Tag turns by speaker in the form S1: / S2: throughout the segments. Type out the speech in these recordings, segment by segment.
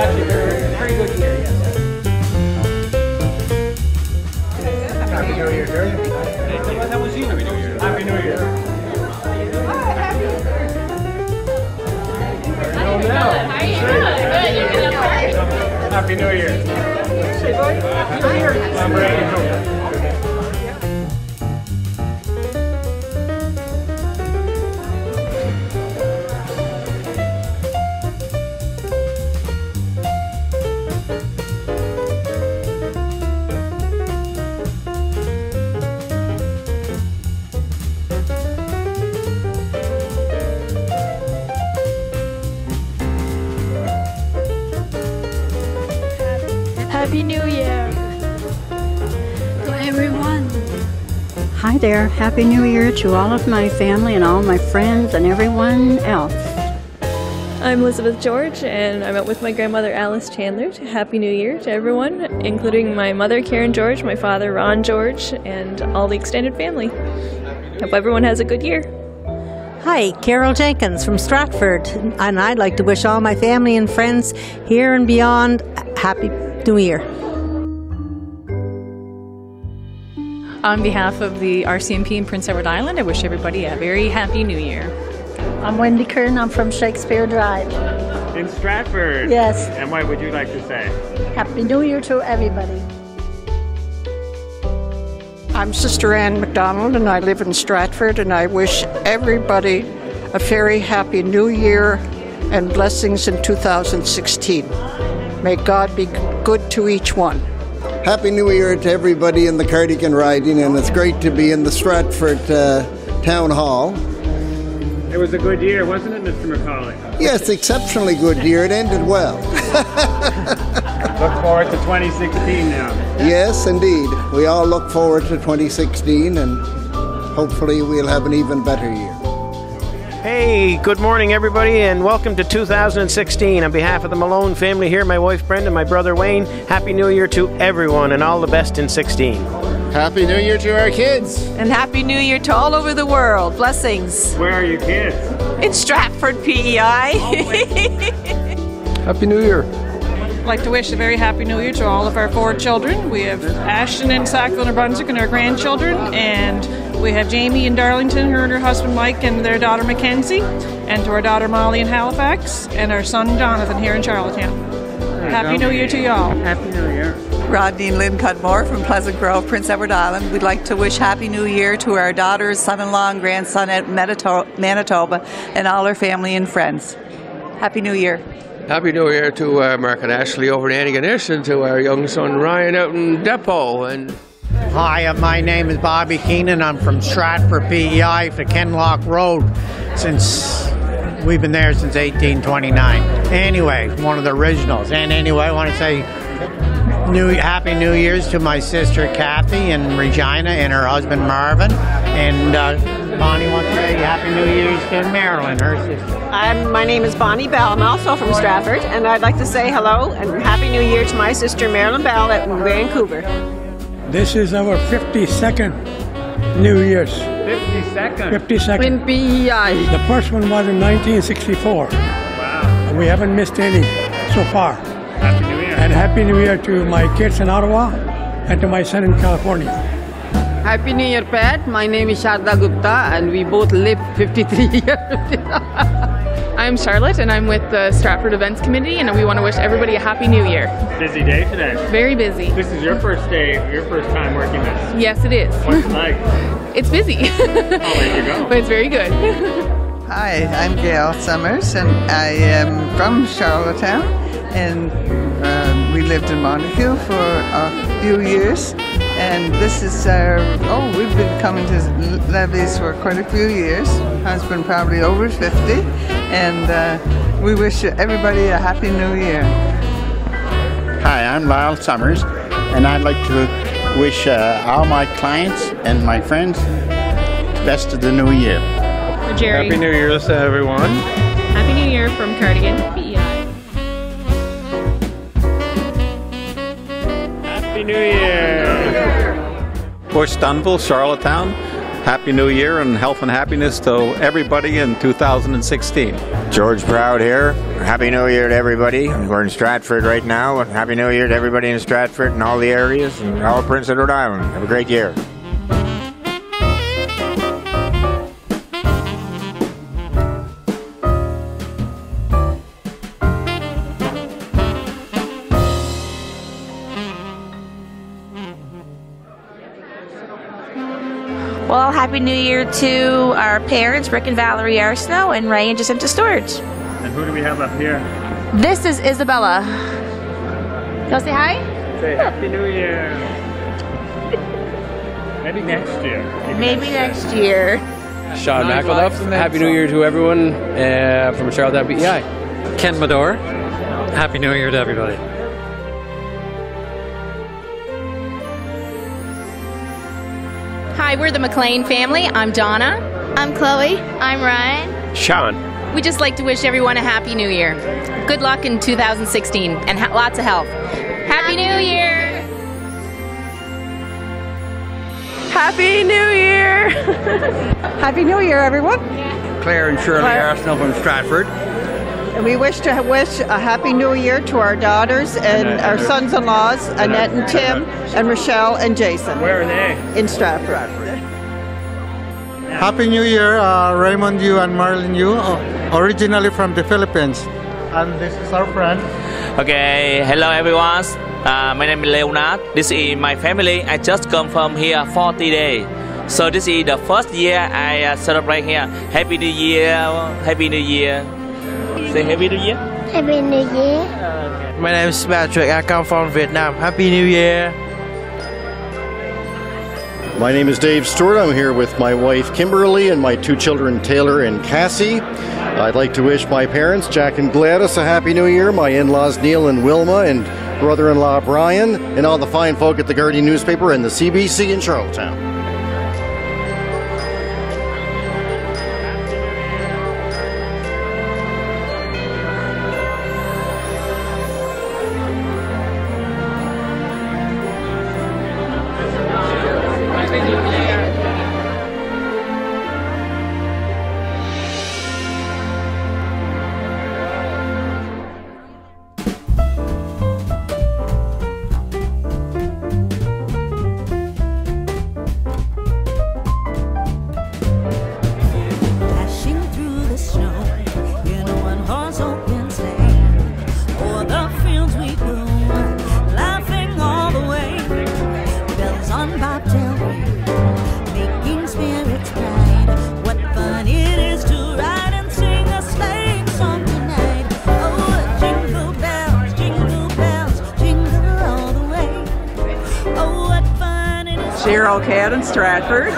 S1: actually very, good. Happy New Year, Jerry. That was you.
S2: Happy New Year. Happy New
S3: Year. Happy New Year. Happy New Year. I'm ready to go. There. Happy New Year to all of my family and all my friends and everyone else.
S4: I'm Elizabeth George, and I'm out with my grandmother Alice Chandler. Happy New Year to everyone, including my mother Karen George, my father Ron George, and all the extended family. Hope everyone has a good year.
S5: Hi, Carol Jenkins from Stratford, and I'd like to wish all my family and friends here and beyond a Happy New Year.
S6: On behalf of the RCMP in Prince Edward Island, I wish everybody a very happy new year.
S2: I'm Wendy Kern. I'm from Shakespeare Drive.
S1: In Stratford.
S2: Yes.
S1: And what would you like to say?
S2: Happy New Year to everybody.
S7: I'm Sister Ann McDonald and I live in Stratford and I wish everybody a very happy new year and blessings in 2016. May God be good to each one.
S8: Happy New Year to everybody in the Cardigan riding, and it's great to be in the Stratford uh, Town Hall.
S1: It was a good year, wasn't it, Mr. MacAulay?
S8: Yes, exceptionally good year. It ended well.
S1: Look forward to 2016 now.
S8: yes, indeed. We all look forward to 2016, and hopefully we'll have an even better year.
S9: Hey, good morning, everybody, and welcome to 2016. On behalf of the Malone family here, my wife Brenda, my brother Wayne, Happy New Year to everyone and all the best in 16.
S10: Happy New Year to our kids.
S11: And Happy New Year to all over the world. Blessings.
S1: Where are your kids?
S11: In Stratford, PEI.
S10: Oh, Happy New Year.
S12: I'd like to wish a very happy new year to all of our four children. We have Ashton and Sackville and Brunswick and our grandchildren, and we have Jamie in Darlington, her and her husband Mike, and their daughter Mackenzie, and to our daughter Molly in Halifax, and our son Jonathan here in Charlottetown. Happy New Year to y'all.
S1: Happy New Year.
S11: Rodney and Lynn Cudmore from Pleasant Grove, Prince Edward Island. We'd like to wish Happy New Year to our daughters, son in law, and grandson at Manito- Manitoba, and all our family and friends. Happy New Year.
S10: Happy New Year to uh, Mark and Ashley over in Antigonish and to our young son Ryan out in Depot. And
S13: Hi, uh, my name is Bobby Keenan. I'm from Stratford, PEI, for Kinlock Road. Since we've been there since 1829. Anyway, one of the originals. And anyway, I want to say new Happy New Year's to my sister Kathy and Regina and her husband Marvin. And uh, Bonnie wants to say Happy New Year's to Marilyn, her sister.
S14: I'm, my name is Bonnie Bell. I'm also from Stratford, and I'd like to say hello and Happy New Year to my sister Marilyn Bell at Vancouver.
S15: This is our 52nd New Year's.
S1: 52nd?
S15: 52nd.
S14: In PEI.
S15: The first one was in 1964.
S1: Wow.
S15: And we haven't missed any so far.
S1: Happy New Year.
S15: And Happy New Year to my kids in Ottawa and to my son in California.
S16: Happy New Year, Pat. My name is Sharda Gupta, and we both live 53 years.
S17: I'm Charlotte, and I'm with the Stratford Events Committee, and we want to wish everybody a happy new year.
S1: Busy day today.
S17: Very busy.
S1: This is your first day, your first time working this.
S17: Yes, it is.
S1: What's it like?
S17: It's busy.
S1: Oh, there you go.
S17: but it's very good.
S18: Hi, I'm Gail Summers, and I am from Charlottetown, and um, we lived in Montague for a few years. And this is our, oh, we've been coming to levees for quite a few years. Husband probably over 50. And uh, we wish everybody a happy new year.
S19: Hi, I'm Lyle Summers, and I'd like to wish uh, all my clients and my friends the best of the new year.
S17: Jerry.
S10: Happy New Year's to everyone.
S17: Happy New Year from Cardigan, PEI.
S1: Happy New Year.
S20: Bush Dumville, Charlottetown. Happy New Year and health and happiness to everybody in 2016.
S5: George Proud here. Happy New Year to everybody. We're in Stratford right now. Happy New Year to everybody in Stratford and all the areas and all of Prince Edward Island. Have a great year.
S21: Happy New Year to our parents, Rick and Valerie Arsenault, and Ray and Jacinta Storage.
S18: And who do we have up here?
S22: This is Isabella. Go say hi.
S18: Say Happy New Year. Maybe next year.
S21: Maybe next year.
S20: Sean McElduff. Happy New Year to everyone uh, from Charlotte BEI.
S23: Ken Medor. Happy New Year to everybody.
S17: Hi, we're the McLean family. I'm Donna. I'm Chloe. I'm Ryan.
S24: Sean.
S17: We just like to wish everyone a happy new year. Good luck in 2016 and ha- lots of health. Happy New Year!
S25: Happy New Year!
S26: Happy New Year, everyone.
S27: Claire and Shirley
S26: Claire.
S27: Arsenault from Stratford.
S26: And we wish to wish a happy new year to our daughters and our sons-in-laws, Annette and Tim, and Rochelle and Jason.
S18: Where are they?
S26: In Stratford.
S5: Happy New Year, uh, Raymond Yu and Marlon Yu, uh, originally from the Philippines. And this is our friend.
S28: Okay, hello everyone. Uh, my name is Leonard. This is my family. I just come from here 40 days. So this is the first year I uh, celebrate here. Happy New Year. Happy New Year. Say Happy New Year.
S29: Happy New Year.
S27: My name is Patrick. I come from Vietnam. Happy New Year.
S30: My name is Dave Stewart. I'm here with my wife Kimberly and my two children Taylor and Cassie. I'd like to wish my parents, Jack and Gladys, a happy new year, my in laws Neil and Wilma, and brother in law Brian, and all the fine folk at the Guardian newspaper and the CBC in Charlottetown.
S13: It is!
S11: Cheryl Cat in Stratford.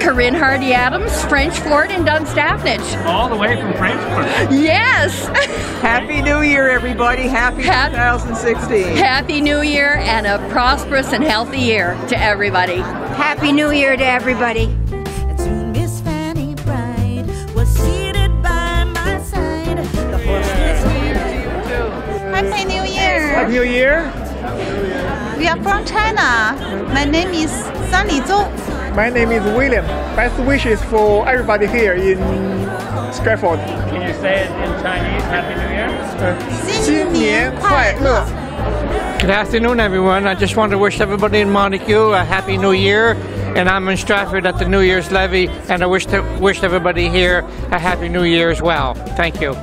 S17: Corinne Hardy Adams, French Fort in Dunstaffnage.
S18: All the way from Frankfurt.
S17: Yes!
S11: Happy New Year, everybody. Happy 2016.
S17: Happy New Year and a prosperous and healthy year to everybody.
S29: Happy New Year to everybody.
S13: And soon Miss Fanny Bride was seated by my side. The horse was
S31: Happy New Year!
S18: Happy New Year.
S31: We are from China. My name is Sunny Zhou.
S14: My name is William. Best wishes for everybody here in Stratford.
S18: Can you say it in Chinese? Happy New Year.
S14: 新年快乐.
S27: Good afternoon, everyone. I just want to wish everybody in Montague a happy new year. And I'm in Stratford at the New Year's levee, and I wish to wish everybody here a happy new year as well. Thank you.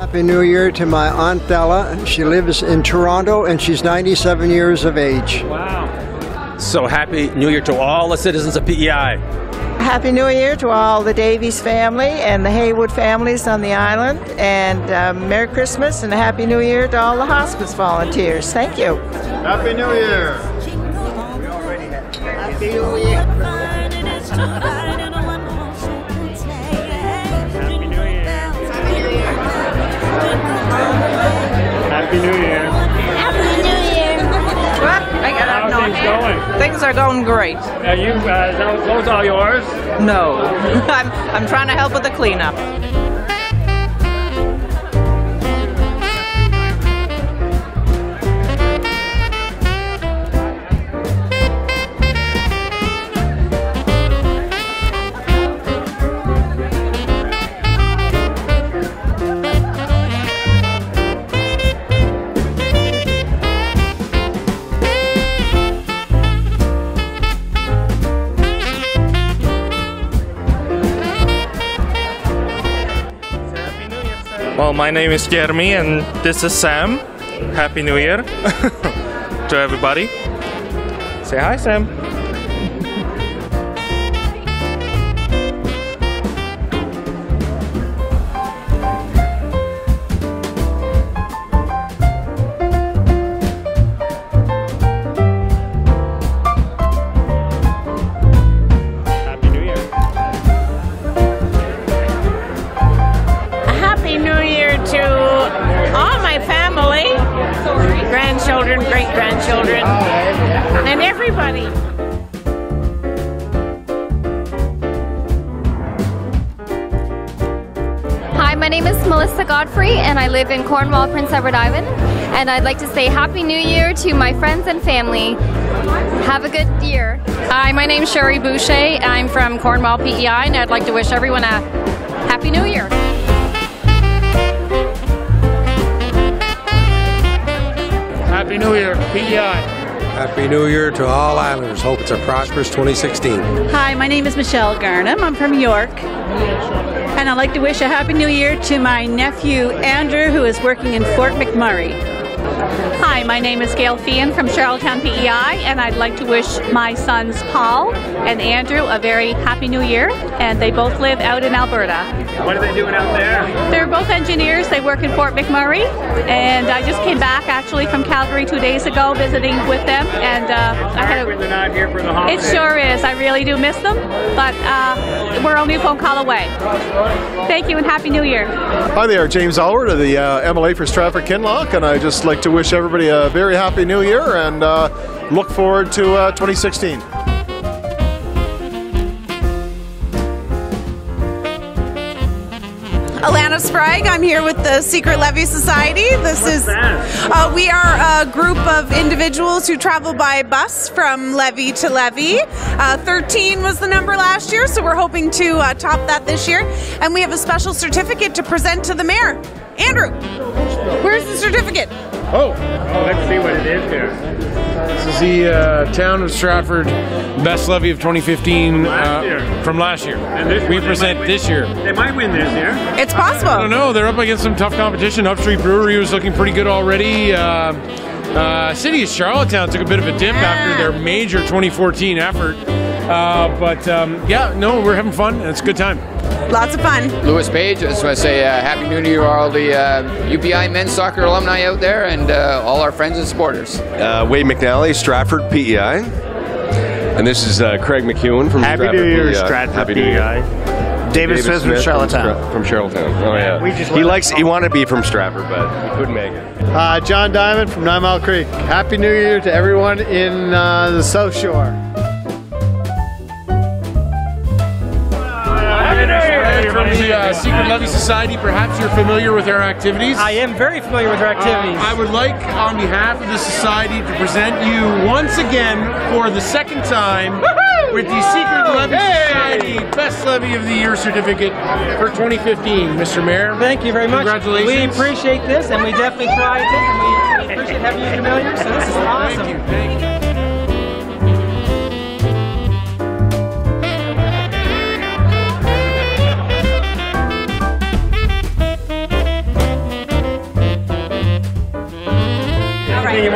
S8: Happy New Year to my Aunt Della. She lives in Toronto and she's 97 years of age.
S18: Wow.
S32: So happy New Year to all the citizens of PEI.
S26: Happy New Year to all the Davies family and the Haywood families on the island. And um, Merry Christmas and a Happy New Year to all the hospice volunteers. Thank you.
S30: Happy New Year.
S26: Happy New Year.
S18: Happy New Year. Things going?
S11: Things are going great.
S18: Are you, uh, those, those all yours?
S11: No. I'm, I'm trying to help with the cleanup.
S33: Well, my name is Jeremy and this is Sam. Happy New Year to everybody. Say hi, Sam.
S34: Grandchildren, great grandchildren, and everybody.
S35: Hi, my name is Melissa Godfrey, and I live in Cornwall, Prince Edward Island. And I'd like to say Happy New Year to my friends and family. Have a good year.
S36: Hi, my name's Sherry Boucher. I'm from Cornwall, PEI, and I'd like to wish everyone a Happy New Year.
S37: Happy New Year, PEI.
S38: Happy New Year to all islanders. Hope it's a prosperous 2016.
S3: Hi, my name is Michelle Garnham. I'm from York. And I'd like to wish a Happy New Year to my nephew Andrew, who is working in Fort McMurray.
S39: Hi, my name is Gail Feehan from Charlottetown, PEI, and I'd like to wish my sons Paul and Andrew a very happy new year. And they both live out in Alberta.
S18: What are they doing out there?
S39: They're both engineers. They work in Fort McMurray, and I just came back actually from Calgary two days ago visiting with them. And uh, I had
S18: a. They're not here for the
S39: It sure is. I really do miss them, but uh, we're only a phone call away. Thank you and happy New Year.
S40: Hi there, James Aylward of the uh, MLA for Stratford Kinlock, and I just like to wish everybody a very happy new year and uh, look forward to uh, 2016.
S17: Sprague. I'm here with the Secret Levee Society. This is uh, we are a group of individuals who travel by bus from levee to levee. Uh, 13 was the number last year, so we're hoping to uh, top that this year. And we have a special certificate to present to the mayor. Andrew, where's the certificate?
S37: Oh,
S18: Oh, let's see what it is here.
S37: this is the uh, town of Stratford best levee of 2015 uh, from last year.
S18: And this
S37: we
S18: one, they
S37: present this year.
S18: They might win this year.
S17: It's possible.
S37: I don't know. They're up against some tough competition. Upstreet Brewery was looking pretty good already. Uh, uh, City of Charlottetown took a bit of a dip after their major 2014 effort. Uh, but um, yeah, no, we're having fun. and It's a good time.
S17: Lots of fun.
S41: Lewis Page, I just want to say uh, Happy New Year to all the uh, UPEI men's soccer alumni out there and uh, all our friends and supporters.
S42: Uh, Wade McNally, Stratford PEI. And this is uh, Craig McEwen from
S29: Happy
S42: Stratford
S29: New Year,
S42: PEI.
S29: Stratford
S42: Happy New Year.
S29: PEI. David Smith from Charlottetown.
S42: From, from Charlottetown. Oh yeah.
S29: We just
S42: he
S29: let
S42: likes. He wanted to be from Stratford, but he couldn't make it.
S5: Uh, John Diamond from Nine Mile Creek. Happy New Year to everyone in uh, the South Shore.
S37: The uh, Secret Levee Society, perhaps you're familiar with our activities. I
S43: am very familiar with our activities.
S37: I would like, on behalf of the society, to present you once again for the second time with the Secret Levee Society Best Levee of the Year certificate for 2015, Mr. Mayor.
S43: Thank you very much.
S37: Congratulations.
S43: We appreciate this, and we definitely prized it, and we appreciate having you familiar. So this is awesome.
S37: Thank you. Thank you.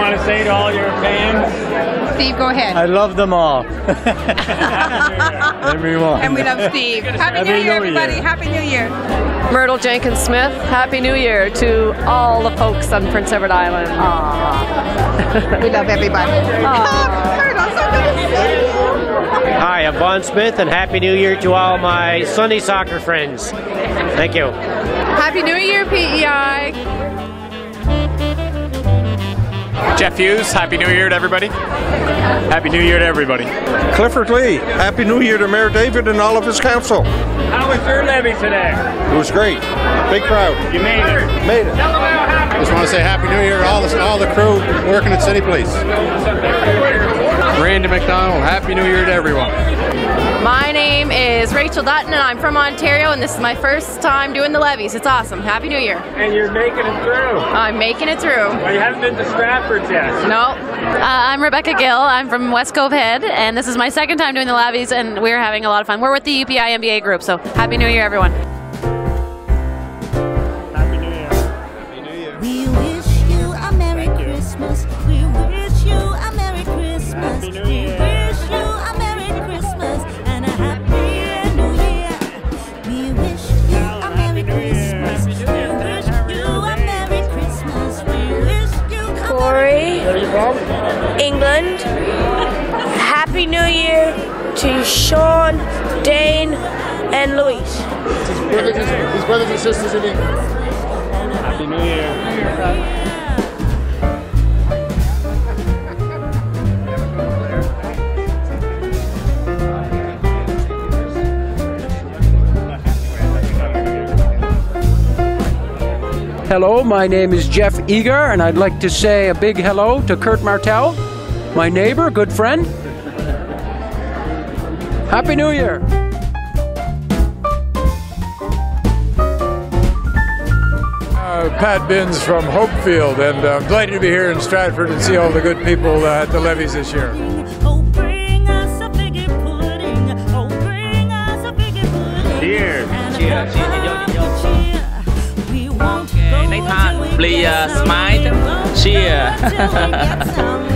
S18: Want to say to all your fans?
S3: Steve, go ahead.
S43: I love them all.
S37: Everyone.
S3: And we love Steve. Happy, New Year, everybody. Happy New Year.
S21: Myrtle Jenkins Smith, Happy New Year to all the folks on Prince Edward Island.
S3: we love everybody. Myrtle, so good to see you.
S29: Hi, I'm Vaughn Smith, and Happy New Year to all my Sunday soccer friends. Thank you.
S21: Happy New Year, PEI.
S44: Jeff Hughes, Happy New Year to everybody. Happy New Year to everybody.
S5: Clifford Lee. Happy New Year to Mayor David and all of his council.
S18: How was your levee today?
S5: It was great. Big crowd.
S18: You made it.
S5: Made it.
S18: Tell them how happy.
S5: Just want to say Happy New Year to all the, all the crew working at City Police.
S3: Randy McDonald, Happy New Year to everyone.
S21: My name is Rachel Dutton, and I'm from Ontario, and this is my first time doing the levies. It's awesome. Happy New Year.
S18: And you're making it through.
S21: I'm making it through.
S18: Well, you haven't been to Stratford yet.
S21: No. Uh, I'm Rebecca Gill. I'm from West Cove Head, and this is my second time doing the levies, and we're having a lot of fun. We're with the UPEI MBA group, so Happy New Year, everyone.
S5: sisters in England.
S18: Happy New Year.
S45: Hello, my name is Jeff Eager, and I'd like to say a big hello to Kurt Martell, my neighbor, good friend. Happy New Year!
S37: Pat Binns from Hopefield, and I'm delighted to be here in Stratford and see all the good people uh, at the levees this year.
S18: Cheers.
S28: Cheers. Okay, next time, please uh, smile. Cheers.